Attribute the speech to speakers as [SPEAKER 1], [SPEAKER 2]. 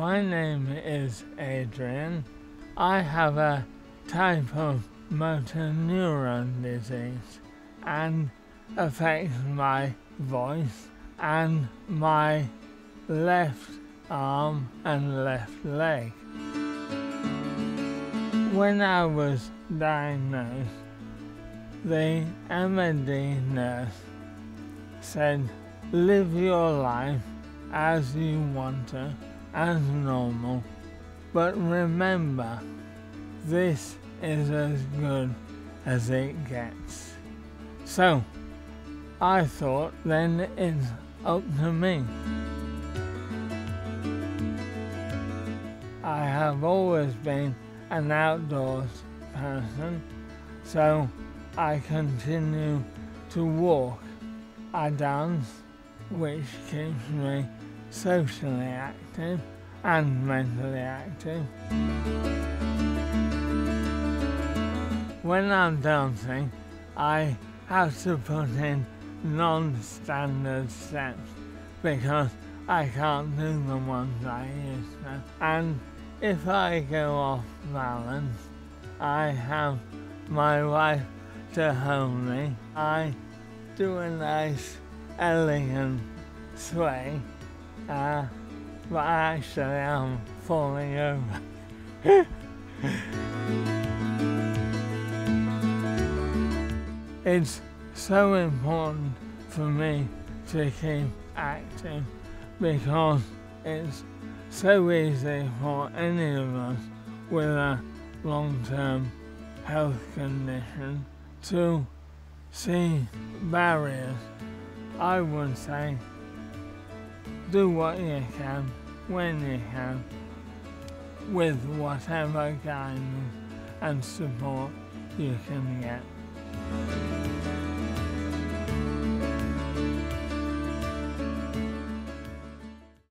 [SPEAKER 1] My name is Adrian. I have a type of motor neuron disease and affects my voice and my left arm and left leg. When I was diagnosed, the MND nurse said, live your life as you want to, as normal, but remember, this is as good as it gets. So, I thought then it's up to me. I have always been an outdoors person, so I continue to walk. I dance, which keeps me socially active and mentally active. When I'm dancing, I have to put in non-standard steps because I can't do the ones I used to. And if I go off balance, I have my wife to hold me. I do a nice, elegant sway, uh, but actually I'm falling over. it's so important for me to keep active because it's so easy for any of us with a long-term health condition to see barriers. I would say do what you can when you can with whatever guidance and support you can get.